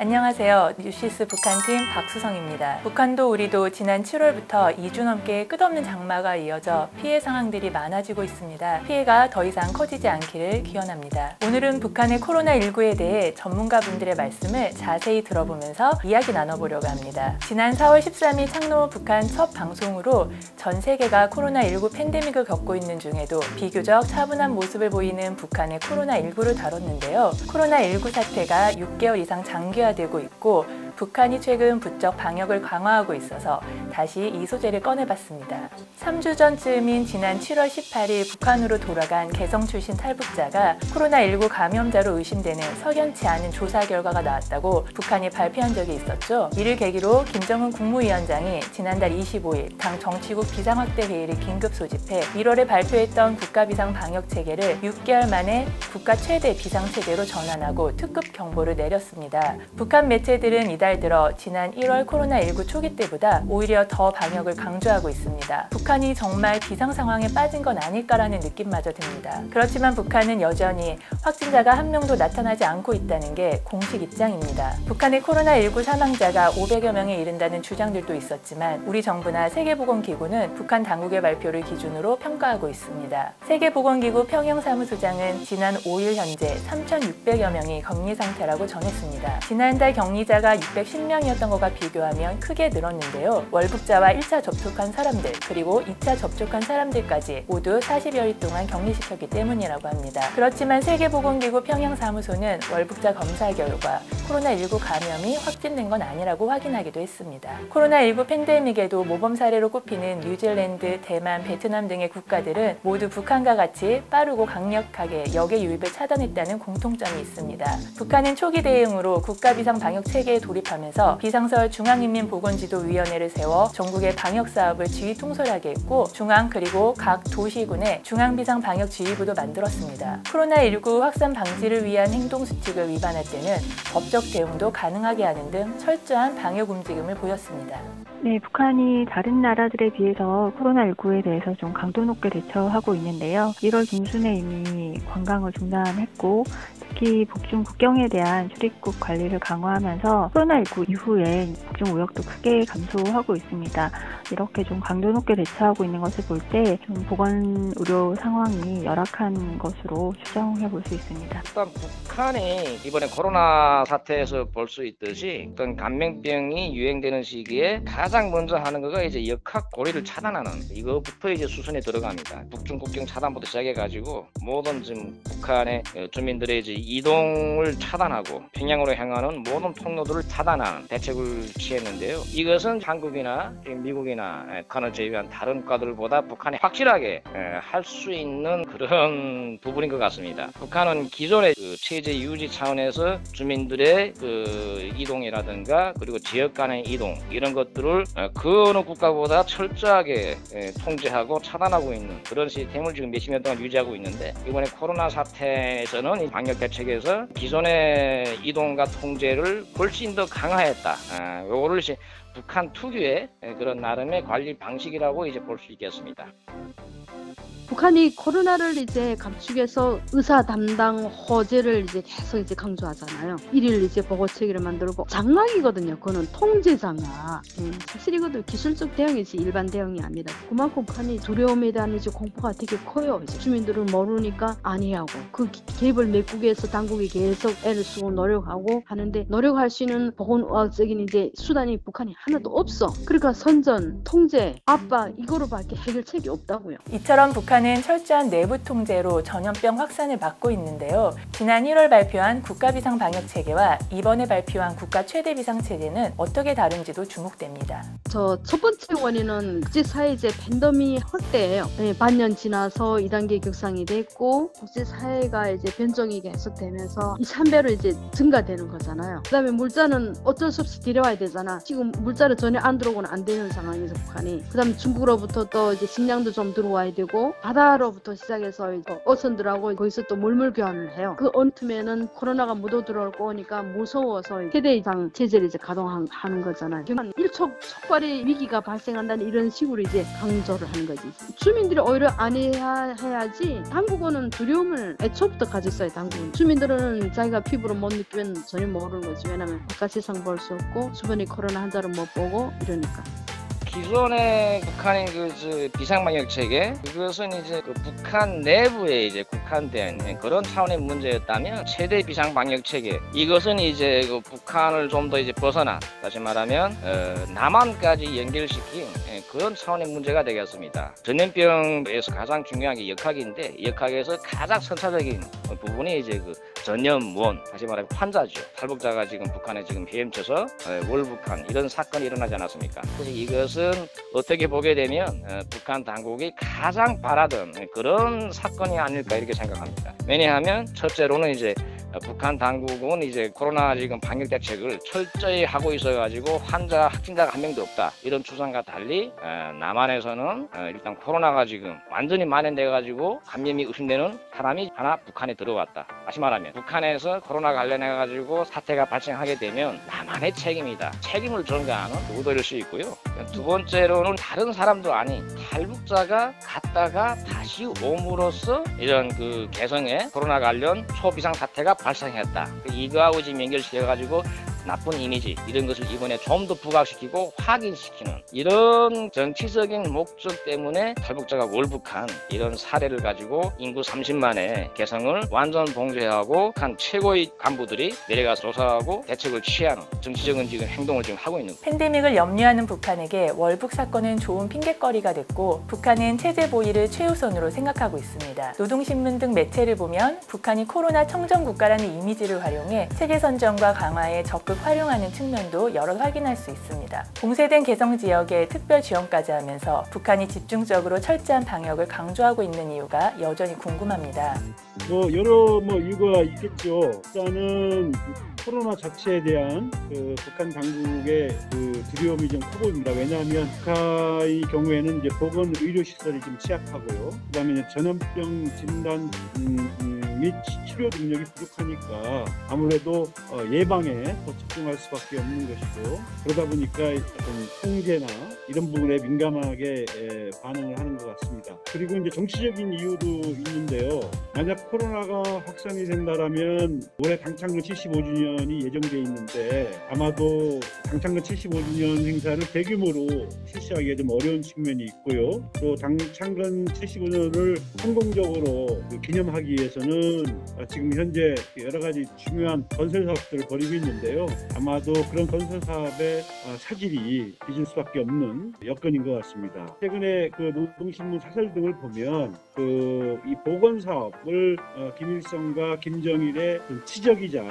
안녕하세요. 뉴시스 북한팀 박수성입니다. 북한도 우리도 지난 7월부터 2주 넘게 끝없는 장마가 이어져 피해 상황들이 많아지고 있습니다. 피해가 더 이상 커지지 않기를 기원합니다. 오늘은 북한의 코로나19에 대해 전문가분들의 말씀을 자세히 들어보면서 이야기 나눠보려고 합니다. 지난 4월 13일 창로 북한 첫 방송으로 전 세계가 코로나19 팬데믹을 겪고 있는 중에도 비교적 차분한 모습을 보이는 북한의 코로나19를 다뤘는데요. 코로나19 사태가 6개월 이상 장기화 되고 있고 북한이 최근 부쩍 방역을 강화하고 있어서 다시 이 소재를 꺼내봤습니다. 3주 전쯤인 지난 7월 18일 북한으로 돌아간 개성 출신 탈북자가 코로나19 감염자로 의심되는 석연치 않은 조사 결과가 나왔다고 북한이 발표한 적이 있었죠. 이를 계기로 김정은 국무위원장이 지난달 25일 당 정치국 비상확대 회의를 긴급 소집해 1월에 발표했던 국가 비상 방역 체계를 6개월 만에 국가 최대 비상 체계로 전환하고 특급 경보를 내렸습니다. 북한 매체들은 이달 들어 지난 1월 코로나19 초기 때보다 오히려 더 방역을 강조하고 있습니다. 북한이 정말 비상 상황에 빠진 건 아닐까라는 느낌마저 듭니다. 그렇지만 북한은 여전히 확진자가 한 명도 나타나지 않고 있다는 게 공식 입장입니다. 북한의 코로나19 사망자가 500여 명에 이른다는 주장들도 있었지만 우리 정부나 세계보건기구는 북한 당국의 발표를 기준으로 평가하고 있습니다. 세계보건기구 평영사무소장은 지난 5일 현재 3,600여 명이 격리 상태라고 전했습니다. 지난달 격리자가 610명이었던 것과 비교하면 크게 늘었는데요. 월 북자와 1차 접촉한 사람들 그리고 2차 접촉한 사람들까지 모두 40여일 동안 격리시켰기 때문이라고 합니다. 그렇지만 세계보건기구 평양사무소는 월북자 검사 결과 코로나19 감염이 확진된 건 아니라고 확인하기도 했습니다. 코로나19 팬데믹에도 모범 사례로 꼽히는 뉴질랜드, 대만, 베트남 등의 국가들은 모두 북한과 같이 빠르고 강력하게 역의 유입을 차단했다는 공통점이 있습니다. 북한은 초기 대응으로 국가 비상 방역 체계에 돌입하면서 비상설 중앙인민보건지도위원회를 세워 전국의 방역 사업을 지휘 통솔하게 했고 중앙 그리고 각 도시군에 중앙비상 방역 지휘부도 만들었습니다. 코로나19 확산 방지를 위한 행동 수칙을 위반할 때는 법적 대응도 가능하게 하는 등 철저한 방역 움직임을 보였습니다. 네, 북한이 다른 나라들에 비해서 코로나19에 대해서 좀 강도 높게 대처하고 있는데요. 1월 중순에 이미 관광을 중단했고 특히 북중 국경에 대한 출입국 관리를 강화하면서 코로나19 이후에 북중 무역도 크게 감소하고 있습니다. 이렇게 좀 강도 높게 대처하고 있는 것을 볼 때 좀 보건 의료 상황이 열악한 것으로 추정해 볼 수 있습니다. 일단 북한이 이번에 코로나 사태에서 볼 수 있듯이 어떤 감염병이 유행되는 시기에 가장 먼저 하는 거가 이제 역학 고리를 차단하는 이거부터 이제 수순에 들어갑니다. 북중 국경 차단부터 시작해 가지고 모든 지금 북한의 주민들의 이제 이동을 차단하고 평양으로 향하는 모든 통로들을 차단하는 대책을 취했는데요. 이것은 한국이나 미국이나 북한을 제외한 다른 과들보다 북한이 확실하게 할 수 있는 그런 부분인 것 같습니다. 북한은 기존의 그 체제 유지 차원에서 주민들의 그 이동이라든가 그리고 지역 간의 이동 이런 것들을 그 어느 국가보다 철저하게 통제하고 차단하고 있는 그런 시스템을 지금 몇십 년 동안 유지하고 있는데 이번에 코로나 사태에서는 방역 대책에서 기존의 이동과 통제를 훨씬 더 강화했다. 아, 요거를 이제 북한 특유의 그런 나름의 관리 방식이라고 이제 볼 수 있겠습니다. 북한이 코로나를 이제 감축해서 의사 담당 허제를 이제 계속 이제 강조하잖아요. 일일 이제 보고 체계를 만들고 장악이거든요. 그거는 통제 장악. 음, 사실 이것도 기술적 대응이지 일반 대응이 아니라 그만큼 북한이 두려움에 대한 이제 공포가 되게 커요. 이제 주민들을 모르니까 아니하고 그 개입을 메꾸기위해서 당국이 계속 애를 쓰고 노력하고 하는데 노력할 수 있는 보건의학적인 이제 수단이 북한이 하나도 없어. 그러니까 선전, 통제, 압박 이거로밖에 해결책이 없다고요. 이처럼 북한 북한은 철저한 내부 통제로 전염병 확산을 막고 있는데요. 지난 1월 발표한 국가 비상 방역 체계와 이번에 발표한 국가 최대 비상 체계는 어떻게 다른지도 주목됩니다. 저 첫 번째 원인은 국제사회제 팬더미 확대예요. 네, 반년 지나서 2단계 격상이 됐고 국제사회가 이제 변종이 계속되면서 이 산배로 이제 증가되는 거잖아요. 그 다음에 물자는 어쩔 수 없이 데려와야 되잖아. 지금 물자를 전혀 안 들어오고는 안 되는 상황에서 북한이. 그 다음에 중국으로부터 또 이제 식량도 좀 들어와야 되고 바다로부터 시작해서 어선들하고 거기서 또 물물 교환을 해요. 그 어느 틈에는 코로나가 묻어 들어오고 오니까 무서워서 세대 이상 제재를 이제 가동하는 거잖아요. 한 일촉 촉발의 위기가 발생한다는 이런 식으로 이제 강조를 하는 거지. 주민들이 오히려 안 해야 해야지 당국은 두려움을 애초부터 가졌어요. 당국은 주민들은 자기가 피부로 못 느끼면 전혀 모르는 거지. 왜냐면 바깥 세상 볼 수 없고 주변에 코로나 환자를 못 보고 이러니까. 기존의 북한의 그저 비상방역 체계 그것은 이제 그 북한 내부에 이제 국한된 그런 차원의 문제였다면 최대 비상방역 체계. 이것은 이제 그 북한을 좀 더 이제 벗어나 다시 말하면 어, 남한까지 연결시킨 예, 그런 차원의 문제가 되겠습니다. 전염병에서 가장 중요한 게 역학인데 역학에서 가장 선차적인 부분이 이제 그 전염원 다시 말하면 환자죠. 탈북자가 지금 북한에 지금 헤엄쳐서 어, 월북한 이런 사건이 일어나지 않았습니까? 그래서 이것은 어떻게 보게 되면 어, 북한 당국이 가장 바라던 그런 사건이 아닐까 이렇게 생각합니다. 왜냐하면 첫째로는 이제 어, 북한 당국은 이제 코로나 지금 방역 대책을 철저히 하고 있어가지고 환자 확진자가 한 명도 없다 이런 추산과 달리 어, 남한에서는 어, 일단 코로나가 지금 완전히 만연돼가지고 감염이 의심되는 사람이 하나 북한에 들어왔다. 다시 말하면 북한에서 코로나 관련해가지고 사태가 발생하게 되면 남한의 책임이다. 책임을 전가하는 의도일 수 있고요. 두 번째로는 다른 사람도 아닌 탈북자가 갔다가 다시 옴으로써 이런 그 개성의 코로나 관련 초비상 사태가 발생했다. 이거하고 지금 연결시켜가지고 나쁜 이미지 이런 것을 이번에 좀 더 부각시키고 확인시키는 이런 정치적인 목적 때문에 탈북자가 월북한 이런 사례를 가지고 인구 30만의 개성을 완전 봉쇄하고 한 최고의 간부들이 내려가서 조사하고 대책을 취하는 정치적인 지금 행동을 지금 하고 있는. 팬데믹을 염려하는 북한에게 월북 사건은 좋은 핑계거리가 됐고 북한은 체제 보위를 최우선으로 생각하고 있습니다. 노동신문 등 매체를 보면 북한이 코로나 청정 국가라는 이미지를 활용해 체계 선정과 강화에 적극 활용하는 측면도 여러 확인할 수 있습니다. 봉쇄된 개성 지역에 특별 지원까지 하면서 북한이 집중적으로 철저한 방역을 강조하고 있는 이유가 여전히 궁금합니다. 뭐 여러 뭐 이유가 있겠죠. 일단은 코로나 자체에 대한 그 북한 당국의 그 두려움이 좀커 보입니다. 왜냐하면 북한의 경우에는 이제 보건 의료 시설이 좀 취약하고요. 그다음에 전염병 진단 음, 음, 및 치료 능력이 부족하니까 아무래도 어, 예방에 더 집중할 수밖에 없는 것이고 그러다 보니까 어떤 통제나 이런 부분에 민감하게 에, 반응을 하는 것 같습니다. 그리고 이제 정치적인 이유도 있는데요. 만약 코로나가 확산이 된다라면 올해 당창근 75주년이 예정돼 있는데 아마도 당창근 75주년 행사를 대규모로 실시하기가 좀 어려운 측면이 있고요. 또 당창근 75년을 성공적으로 그 기념하기 위해서는 어, 지금 현재 여러 가지 중요한 건설 사업들을 벌이고 있는데요. 아마도 그런 건설 사업의 어, 차질이 빚을 수밖에 없는 여건인 것 같습니다. 최근에 그 노동신문 사설 등을 보면 그 이 보건 사업을 어, 김일성과 김정일의 좀 치적이자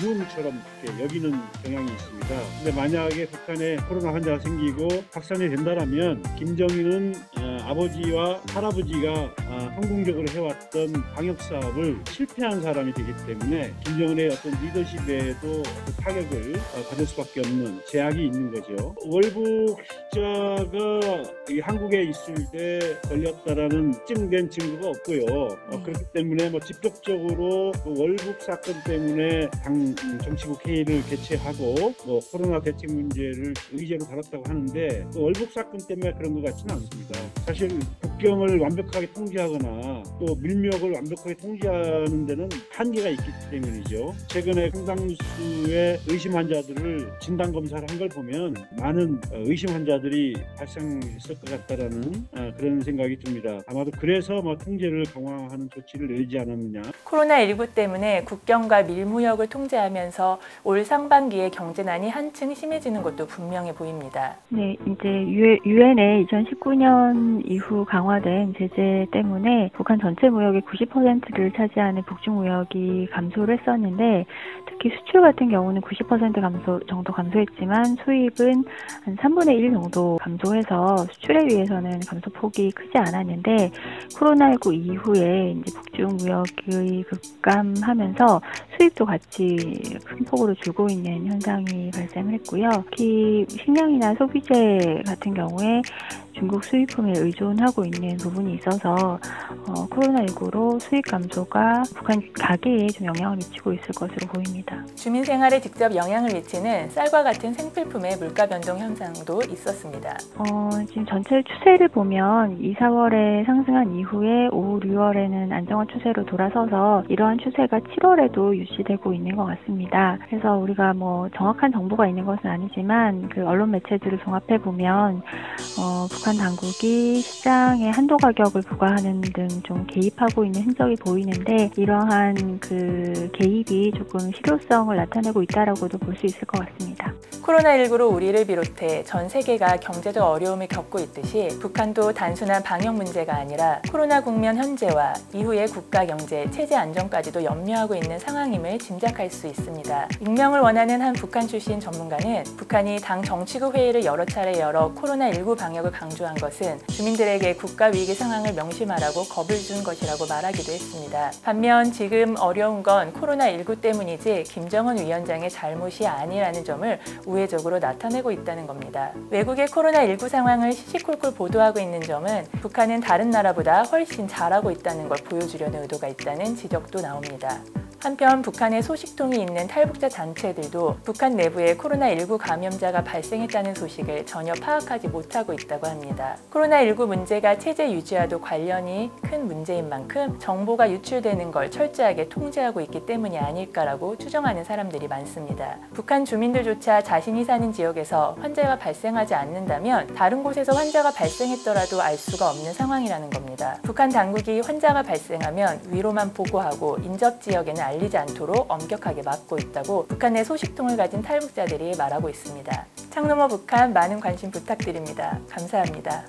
유흥처럼 이렇게 여기는 경향이 있습니다. 근데 만약에 북한에 코로나 환자가 생기고 확산이 된다라면 김정일은 어, 아버지와 할아버지가 어, 성공적으로 해왔던 방역 사업을 실패한 사람이 되기 때문에 김정은의 어떤 리더십에도 그 타격을 어, 받을 수밖에 없는 제약이 있는 거죠. 월북 자가 한국에 있을 때 걸렸다라는 증된 증거가 없고요. 어, 그렇기 때문에 뭐 직접적으로 그 월북 사건 때문에 당 정치국 회의를 개최하고 뭐 코로나 대책 문제를 의제로 다뤘다고 하는데 그 월북 사건 때문에 그런 것 같지는 않습니다. 사실 국경을 완벽하게 통제하거나 또 밀묘를 완벽하게 통제하는 데는 한계가 있기 때문이죠. 최근에 상당수의 의심 환자들을 진단 검사를 한 걸 보면 많은 어, 의심 환자들이 발생했을 것 같다라는 어, 그런 생각이 듭니다. 아마도 그래서 뭐 통제를 강화하는 조치를 내리지 않았느냐. 코로나19 때문에 국경과 밀무역을 통제하면서 올 상반기에 경제난이 한층 심해지는 것도 분명해 보입니다. 네, 이제 유엔의 2019년 이후 강화 된 제재 때문에 북한 전체 무역의 90%를 차지하는 북중 무역이 감소를 했었는데 특히 수출 같은 경우는 90% 감소 정도 감소했지만 수입은 한 3분의 1 정도 감소해서 수출에 비해서는 감소폭이 크지 않았는데 코로나19 이후에 이제 북중 무역의 급감하면서 수입도 같이 큰 폭으로 줄고 있는 현상이 발생을 했고요. 특히 식량이나 소비재 같은 경우에 중국 수입품에 의존하고 있는 부분이 있어서 어, 코로나19로 수익 감소가 북한 가계에 좀 영향을 미치고 있을 것으로 보입니다. 주민 생활에 직접 영향을 미치는 쌀과 같은 생필품의 물가 변동 현상도 있었습니다. 어, 지금 전체 추세를 보면 2, 4월에 상승한 이후에 5, 6월에는 안정화 추세로 돌아서서 이러한 추세가 7월에도 유지되고 있는 것 같습니다. 그래서 우리가 뭐 정확한 정보가 있는 것은 아니지만 그 언론 매체들을 종합해 보면 어, 북한 당국이 시장에 한도 가격을 부과하는 등 좀 개입하고 있는 흔적이 보이는데 이러한 그 개입이 조금 실효성을 나타내고 있다라고도 볼 수 있을 것 같습니다. 코로나19로 우리를 비롯해 전 세계가 경제적 어려움을 겪고 있듯이 북한도 단순한 방역 문제가 아니라 코로나 국면 현재와 이후의 국가 경제, 체제 안정까지도 염려하고 있는 상황임을 짐작할 수 있습니다. 익명을 원하는 한 북한 출신 전문가는 북한이 당 정치국 회의를 여러 차례 열어 코로나19 방역을 강조한 것은 주민들에게 국가 위기 상황을 명심하라고 겁을 준 것이라고 말하기도 했습니다. 반면 지금 어려운 건 코로나19 때문이지 김정은 위원장의 잘못이 아니라는 점을 우회 적으로 나타내고 있다는 겁니다. 외국의 코로나19 상황을 시시콜콜 보도하고 있는 점은 북한은 다른 나라보다 훨씬 잘하고 있다는 걸 보여주려는 의도가 있다는 지적도 나옵니다. 한편 북한에 소식통이 있는 탈북자 단체들도 북한 내부에 코로나19 감염자가 발생했다는 소식을 전혀 파악하지 못하고 있다고 합니다. 코로나19 문제가 체제 유지와도 관련이 큰 문제인 만큼 정보가 유출되는 걸 철저하게 통제하고 있기 때문이 아닐까라고 추정하는 사람들이 많습니다. 북한 주민들조차 자신이 사는 지역에서 환자가 발생하지 않는다면 다른 곳에서 환자가 발생했더라도 알 수가 없는 상황이라는 겁니다. 북한 당국이 환자가 발생하면 위로만 보고하고 인접 지역에는 알리지 않도록 엄격하게 막고 있다고 북한 내 소식통을 가진 탈북자들이 말하고 있습니다. 창노머 북한 많은 관심 부탁드립니다. 감사합니다.